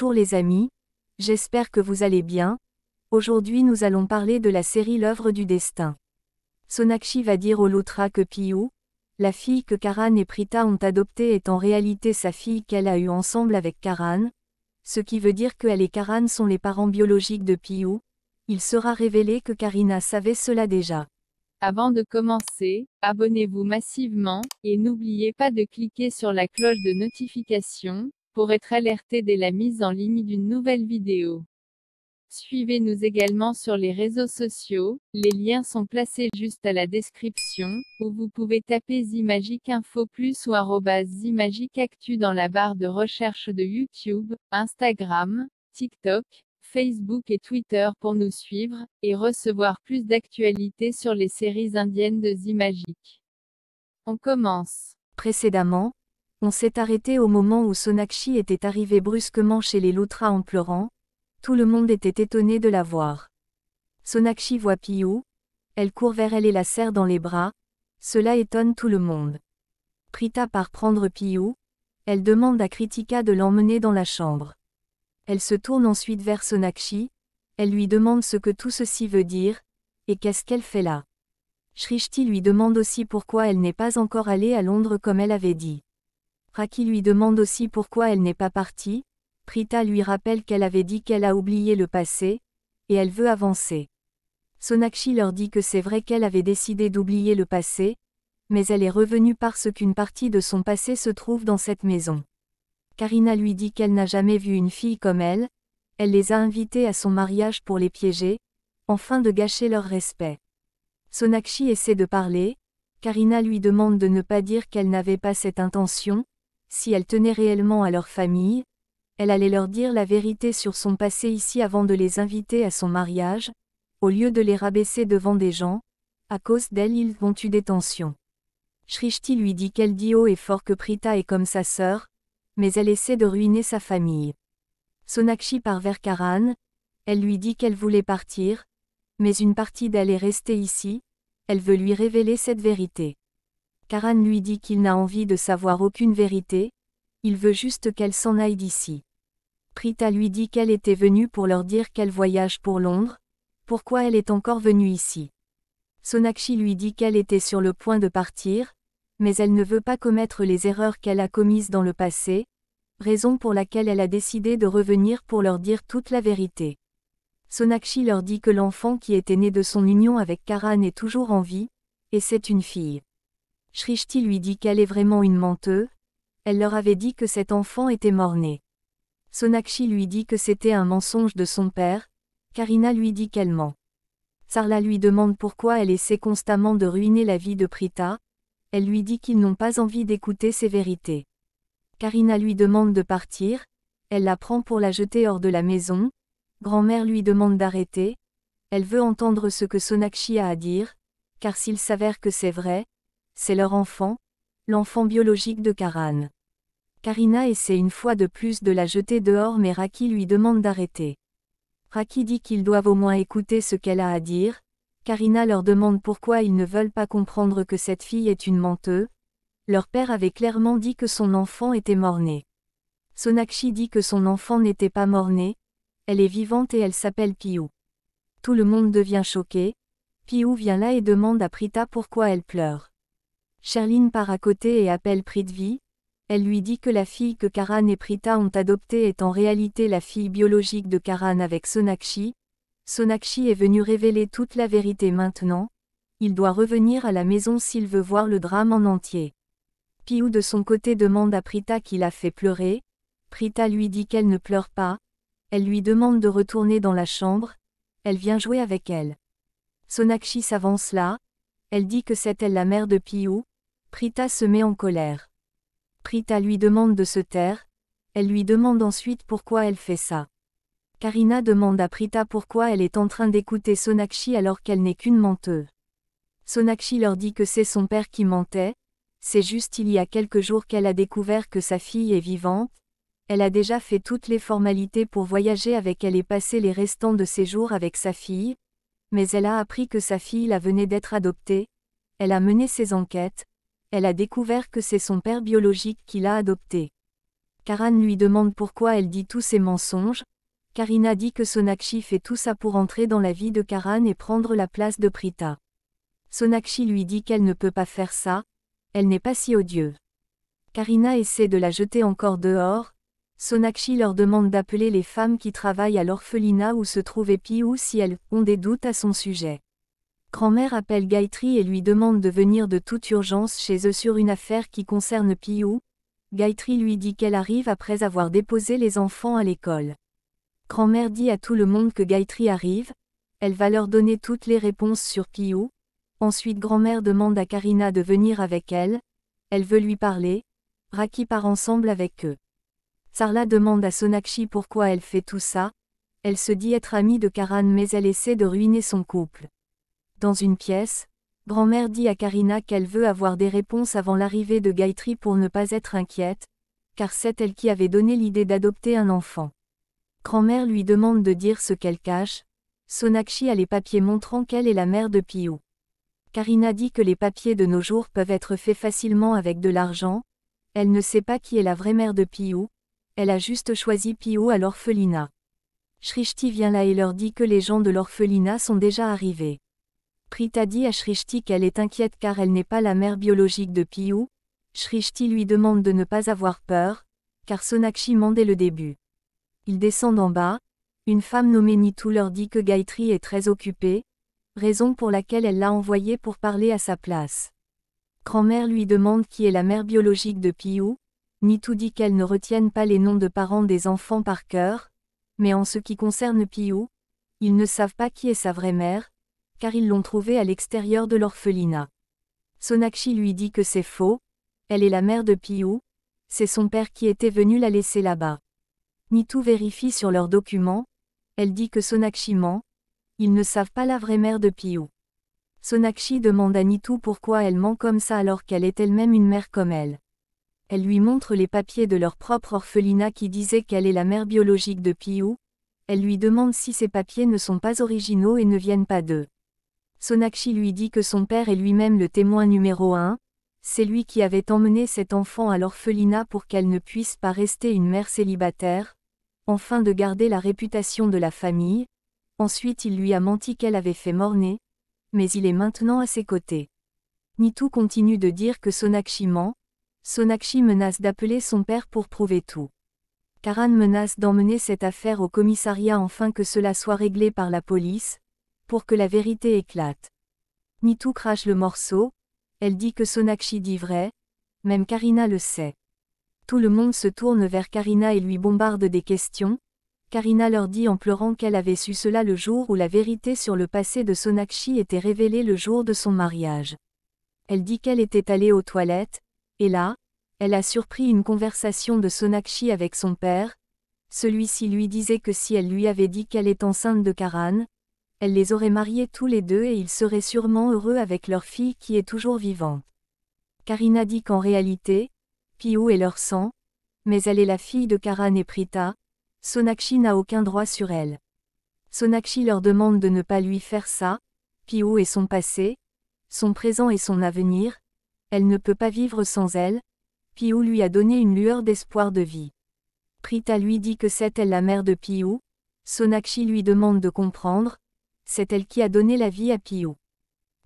Bonjour les amis, j'espère que vous allez bien. Aujourd'hui nous allons parler de la série L'œuvre du destin. Sonakshi va dire au Loutra que Piyu, la fille que Karan et Prita ont adoptée est en réalité sa fille qu'elle a eue ensemble avec Karan, ce qui veut dire qu'elle et Karan sont les parents biologiques de Piyu. Il sera révélé que Karina savait cela déjà. Avant de commencer, abonnez-vous massivement, et n'oubliez pas de cliquer sur la cloche de notification, pour être alerté dès la mise en ligne d'une nouvelle vidéo. Suivez-nous également sur les réseaux sociaux, les liens sont placés juste à la description, où vous pouvez taper Zimagic Info Plus ou Zimagic Actu dans la barre de recherche de YouTube, Instagram, TikTok, Facebook et Twitter pour nous suivre, et recevoir plus d'actualités sur les séries indiennes de Zimagic. On commence. Précédemment, on s'est arrêté au moment où Sonakshi était arrivé brusquement chez les Loutras en pleurant. Tout le monde était étonné de la voir. Sonakshi voit Piyu. Elle court vers elle et la serre dans les bras. Cela étonne tout le monde. Prita part prendre Piyu. Elle demande à Kritika de l'emmener dans la chambre. Elle se tourne ensuite vers Sonakshi. Elle lui demande ce que tout ceci veut dire, et qu'est-ce qu'elle fait là. Shrishti lui demande aussi pourquoi elle n'est pas encore allée à Londres comme elle avait dit. Raki lui demande aussi pourquoi elle n'est pas partie, Prita lui rappelle qu'elle avait dit qu'elle a oublié le passé, et elle veut avancer. Sonakshi leur dit que c'est vrai qu'elle avait décidé d'oublier le passé, mais elle est revenue parce qu'une partie de son passé se trouve dans cette maison. Karina lui dit qu'elle n'a jamais vu une fille comme elle, elle les a invités à son mariage pour les piéger, afin de gâcher leur respect. Sonakshi essaie de parler, Karina lui demande de ne pas dire qu'elle n'avait pas cette intention, si elle tenait réellement à leur famille, elle allait leur dire la vérité sur son passé ici avant de les inviter à son mariage, au lieu de les rabaisser devant des gens, à cause d'elle ils vont eu des tensions. Shrishti lui dit qu'elle dit haut et fort que Prita est comme sa sœur, mais elle essaie de ruiner sa famille. Sonakshi part vers Karan, elle lui dit qu'elle voulait partir, mais une partie d'elle est restée ici, elle veut lui révéler cette vérité. Karan lui dit qu'il n'a envie de savoir aucune vérité, il veut juste qu'elle s'en aille d'ici. Prita lui dit qu'elle était venue pour leur dire qu'elle voyage pour Londres, pourquoi elle est encore venue ici. Sonakshi lui dit qu'elle était sur le point de partir, mais elle ne veut pas commettre les erreurs qu'elle a commises dans le passé, raison pour laquelle elle a décidé de revenir pour leur dire toute la vérité. Sonakshi leur dit que l'enfant qui était né de son union avec Karan est toujours en vie, et c'est une fille. Shrishti lui dit qu'elle est vraiment une menteuse, elle leur avait dit que cet enfant était mort-né. Sonakshi lui dit que c'était un mensonge de son père, Karina lui dit qu'elle ment. Sarla lui demande pourquoi elle essaie constamment de ruiner la vie de Prita, elle lui dit qu'ils n'ont pas envie d'écouter ses vérités. Karina lui demande de partir, elle la prend pour la jeter hors de la maison, grand-mère lui demande d'arrêter, elle veut entendre ce que Sonakshi a à dire, car s'il s'avère que c'est vrai, c'est leur enfant, l'enfant biologique de Karan. Karina essaie une fois de plus de la jeter dehors mais Raki lui demande d'arrêter. Raki dit qu'ils doivent au moins écouter ce qu'elle a à dire, Karina leur demande pourquoi ils ne veulent pas comprendre que cette fille est une menteuse, leur père avait clairement dit que son enfant était mort-né. Sonakshi dit que son enfant n'était pas mort-né, elle est vivante et elle s'appelle Piyu. Tout le monde devient choqué, Piyu vient là et demande à Prita pourquoi elle pleure. Sherline part à côté et appelle Prithvi. Elle lui dit que la fille que Karan et Prita ont adoptée est en réalité la fille biologique de Karan avec Sonakshi. Sonakshi est venu révéler toute la vérité maintenant. Il doit revenir à la maison s'il veut voir le drame en entier. Piou de son côté demande à Prita qui l'a fait pleurer. Prita lui dit qu'elle ne pleure pas. Elle lui demande de retourner dans la chambre. Elle vient jouer avec elle. Sonakshi s'avance là. Elle dit que c'est elle la mère de Piou. Prita se met en colère. Prita lui demande de se taire, elle lui demande ensuite pourquoi elle fait ça. Karina demande à Prita pourquoi elle est en train d'écouter Sonakshi alors qu'elle n'est qu'une menteuse. Sonakshi leur dit que c'est son père qui mentait, c'est juste il y a quelques jours qu'elle a découvert que sa fille est vivante, elle a déjà fait toutes les formalités pour voyager avec elle et passer les restants de ses jours avec sa fille, mais elle a appris que sa fille la venait d'être adoptée, elle a mené ses enquêtes, elle a découvert que c'est son père biologique qui l'a adoptée. Karan lui demande pourquoi elle dit tous ces mensonges. Karina dit que Sonakshi fait tout ça pour entrer dans la vie de Karan et prendre la place de Prita. Sonakshi lui dit qu'elle ne peut pas faire ça, elle n'est pas si odieux. Karina essaie de la jeter encore dehors. Sonakshi leur demande d'appeler les femmes qui travaillent à l'orphelinat où se trouvait Piou si elles ont des doutes à son sujet. Grand-mère appelle Gayatri et lui demande de venir de toute urgence chez eux sur une affaire qui concerne Piou. Gayatri lui dit qu'elle arrive après avoir déposé les enfants à l'école. Grand-mère dit à tout le monde que Gayatri arrive, elle va leur donner toutes les réponses sur Piou. Ensuite grand-mère demande à Karina de venir avec elle, elle veut lui parler, Raki part ensemble avec eux. Sarla demande à Sonakshi pourquoi elle fait tout ça, elle se dit être amie de Karan mais elle essaie de ruiner son couple. Dans une pièce, grand-mère dit à Karina qu'elle veut avoir des réponses avant l'arrivée de Gayatri pour ne pas être inquiète, car c'est elle qui avait donné l'idée d'adopter un enfant. Grand-mère lui demande de dire ce qu'elle cache, Sonakshi a les papiers montrant qu'elle est la mère de Piou. Karina dit que les papiers de nos jours peuvent être faits facilement avec de l'argent, elle ne sait pas qui est la vraie mère de Piou, elle a juste choisi Piou à l'orphelinat. Shrishti vient là et leur dit que les gens de l'orphelinat sont déjà arrivés. Prita dit à Shrishti qu'elle est inquiète car elle n'est pas la mère biologique de Piou. Shrishti lui demande de ne pas avoir peur, car Sonakshi ment dès le début. Ils descendent en bas, une femme nommée Nitu leur dit que Gayatri est très occupée, raison pour laquelle elle l'a envoyé pour parler à sa place. Grand-mère lui demande qui est la mère biologique de Piou, Nitu dit qu'elle ne retienne pas les noms de parents des enfants par cœur, mais en ce qui concerne Piou, ils ne savent pas qui est sa vraie mère, car ils l'ont trouvée à l'extérieur de l'orphelinat. Sonakshi lui dit que c'est faux, elle est la mère de Piou, c'est son père qui était venu la laisser là-bas. Nitu vérifie sur leurs documents, elle dit que Sonakshi ment, ils ne savent pas la vraie mère de Piou. Sonakshi demande à Nitu pourquoi elle ment comme ça alors qu'elle est elle-même une mère comme elle. Elle lui montre les papiers de leur propre orphelinat qui disaient qu'elle est la mère biologique de Piou, elle lui demande si ces papiers ne sont pas originaux et ne viennent pas d'eux. Sonakshi lui dit que son père est lui-même le témoin numéro un, c'est lui qui avait emmené cet enfant à l'orphelinat pour qu'elle ne puisse pas rester une mère célibataire, enfin de garder la réputation de la famille, ensuite il lui a menti qu'elle avait fait morner, mais il est maintenant à ses côtés. Nitu continue de dire que Sonakshi ment, Sonakshi menace d'appeler son père pour prouver tout. Karan menace d'emmener cette affaire au commissariat afin que cela soit réglé par la police, pour que la vérité éclate. Nitu crache le morceau, elle dit que Sonakshi dit vrai, même Karina le sait. Tout le monde se tourne vers Karina et lui bombarde des questions, Karina leur dit en pleurant qu'elle avait su cela le jour où la vérité sur le passé de Sonakshi était révélée le jour de son mariage. Elle dit qu'elle était allée aux toilettes, et là, elle a surpris une conversation de Sonakshi avec son père, celui-ci lui disait que si elle lui avait dit qu'elle est enceinte de Karan, elle les aurait mariés tous les deux et ils seraient sûrement heureux avec leur fille qui est toujours vivante. Karina dit qu'en réalité, Piou est leur sang, mais elle est la fille de Karan et Prita, Sonakshi n'a aucun droit sur elle. Sonakshi leur demande de ne pas lui faire ça, Piou est son passé, son présent et son avenir, elle ne peut pas vivre sans elle, Piou lui a donné une lueur d'espoir de vie. Prita lui dit que c'est elle la mère de Piou, Sonakshi lui demande de comprendre, c'est elle qui a donné la vie à Piou.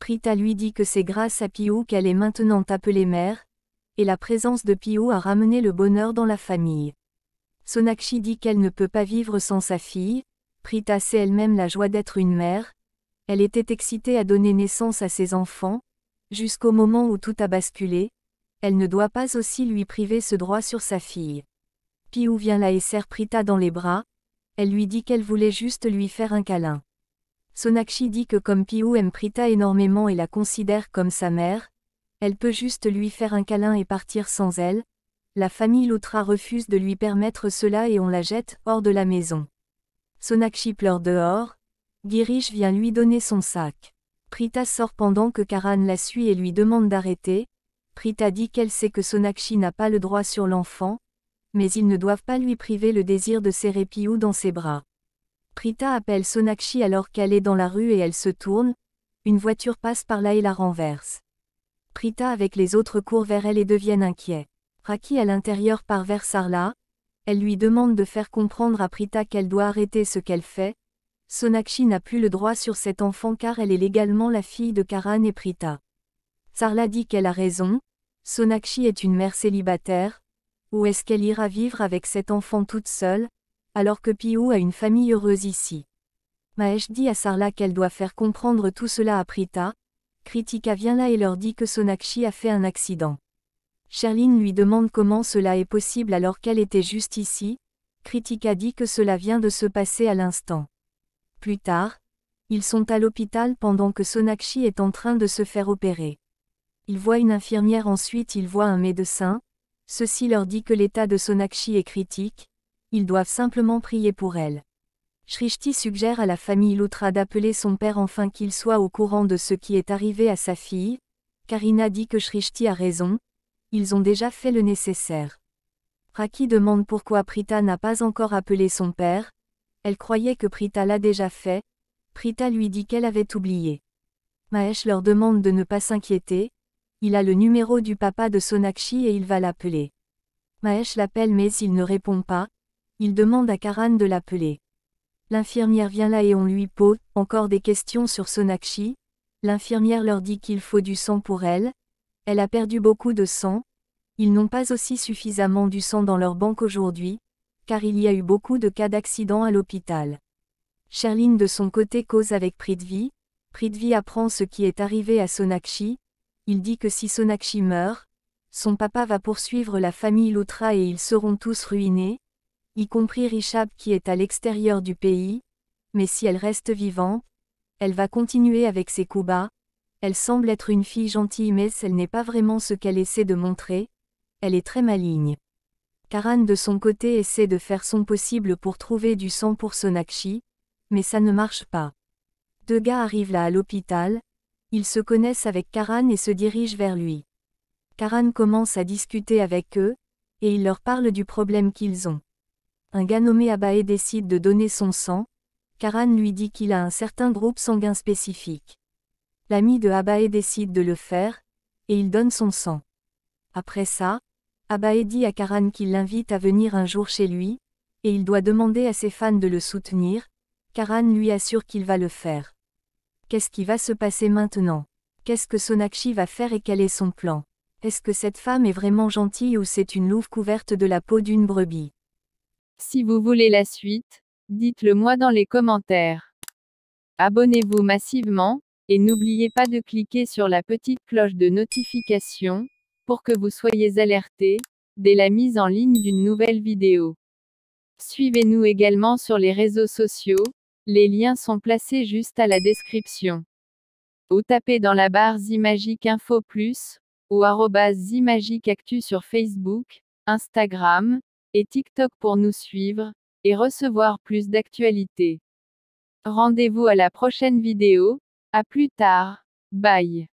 Prita lui dit que c'est grâce à Piou qu'elle est maintenant appelée mère, et la présence de Piou a ramené le bonheur dans la famille. Sonakshi dit qu'elle ne peut pas vivre sans sa fille, Prita sait elle-même la joie d'être une mère, elle était excitée à donner naissance à ses enfants, jusqu'au moment où tout a basculé, elle ne doit pas aussi lui priver ce droit sur sa fille. Piou vient là et serre Prita dans les bras, elle lui dit qu'elle voulait juste lui faire un câlin. Sonakshi dit que comme Piou aime Prita énormément et la considère comme sa mère, elle peut juste lui faire un câlin et partir sans elle, la famille Loutra refuse de lui permettre cela et on la jette hors de la maison. Sonakshi pleure dehors, Girish vient lui donner son sac. Prita sort pendant que Karan la suit et lui demande d'arrêter, Prita dit qu'elle sait que Sonakshi n'a pas le droit sur l'enfant, mais ils ne doivent pas lui priver le désir de serrer Piou dans ses bras. Prita appelle Sonakshi alors qu'elle est dans la rue et elle se tourne, une voiture passe par là et la renverse. Prita avec les autres court vers elle et deviennent inquiets. Raki à l'intérieur part vers Sarla, Elle lui demande de faire comprendre à Prita qu'elle doit arrêter ce qu'elle fait. Sonakshi n'a plus le droit sur cet enfant car elle est légalement la fille de Karan et Prita. Sarla dit qu'elle a raison, Sonakshi est une mère célibataire, ou est-ce qu'elle ira vivre avec cet enfant toute seule, alors que Piou a une famille heureuse ici Mahesh dit à Sarla qu'elle doit faire comprendre tout cela à Prita, Kritika vient là et leur dit que Sonakshi a fait un accident. Sherline lui demande comment cela est possible alors qu'elle était juste ici, Kritika dit que cela vient de se passer à l'instant. Plus tard, ils sont à l'hôpital pendant que Sonakshi est en train de se faire opérer. Il voit une infirmière ensuite il voit un médecin, ceci leur dit que l'état de Sonakshi est critique, ils doivent simplement prier pour elle. Shrishti suggère à la famille Loutra d'appeler son père afin qu'il soit au courant de ce qui est arrivé à sa fille. Karina dit que Shrishti a raison, ils ont déjà fait le nécessaire. Raki demande pourquoi Prita n'a pas encore appelé son père. Elle croyait que Prita l'a déjà fait. Prita lui dit qu'elle avait oublié. Mahesh leur demande de ne pas s'inquiéter. Il a le numéro du papa de Sonakshi et il va l'appeler. Mahesh l'appelle mais il ne répond pas. Il demande à Karan de l'appeler. L'infirmière vient là et on lui pose encore des questions sur Sonakshi. L'infirmière leur dit qu'il faut du sang pour elle. Elle a perdu beaucoup de sang. Ils n'ont pas aussi suffisamment du sang dans leur banque aujourd'hui, car il y a eu beaucoup de cas d'accidents à l'hôpital. Sherline de son côté cause avec Prithvi. Prithvi apprend ce qui est arrivé à Sonakshi. Il dit que si Sonakshi meurt, son papa va poursuivre la famille Loutra et ils seront tous ruinés y compris Richab qui est à l'extérieur du pays, mais si elle reste vivante, elle va continuer avec ses coups bas, elle semble être une fille gentille mais elle n'est pas vraiment ce qu'elle essaie de montrer, elle est très maligne. Karan de son côté essaie de faire son possible pour trouver du sang pour Sonakshi, mais ça ne marche pas. Deux gars arrivent là à l'hôpital, ils se connaissent avec Karan et se dirigent vers lui. Karan commence à discuter avec eux, et il leur parle du problème qu'ils ont un gars nommé Abae décide de donner son sang, Karan lui dit qu'il a un certain groupe sanguin spécifique. L'ami de Abae décide de le faire, et il donne son sang. Après ça, Abae dit à Karan qu'il l'invite à venir un jour chez lui, et il doit demander à ses fans de le soutenir, Karan lui assure qu'il va le faire. Qu'est-ce qui va se passer maintenant? Qu'est-ce que Sonakshi va faire et quel est son plan? Est-ce que cette femme est vraiment gentille ou c'est une louve couverte de la peau d'une brebis? Si vous voulez la suite, dites-le moi dans les commentaires. Abonnez-vous massivement, et n'oubliez pas de cliquer sur la petite cloche de notification, pour que vous soyez alerté, dès la mise en ligne d'une nouvelle vidéo. Suivez-nous également sur les réseaux sociaux, les liens sont placés juste à la description. Ou tapez dans la barre Zimagique Info Plus, ou arrobas Actu sur Facebook, Instagram, et TikTok pour nous suivre et recevoir plus d'actualités. Rendez-vous à la prochaine vidéo. À plus tard. Bye.